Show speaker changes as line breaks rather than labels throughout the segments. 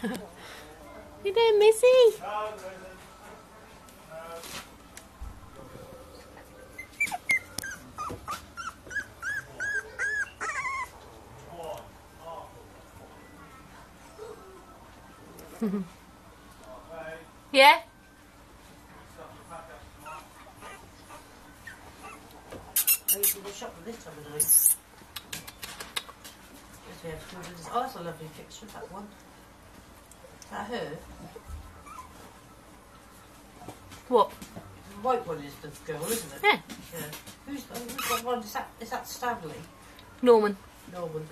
you doing, Missy? yeah?
I used to night. This. Oh, that's a lovely picture, that one. Is that her?
What?
The white one is the girl, isn't it?
Yeah,
Yeah. Who's, who's that one? Is that, is that Stanley?
Norman.
Norman.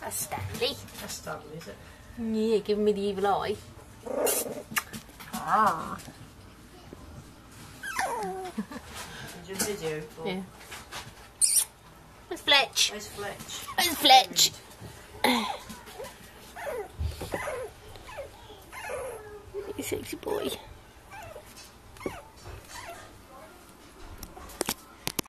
That's Stanley.
That's Stanley, is it?
Yeah, giving me the evil eye. Ah.
Did you video? Or-
Yeah. Where's Fletch?
Where's Fletch?
Where's Fletch? Sexy boy.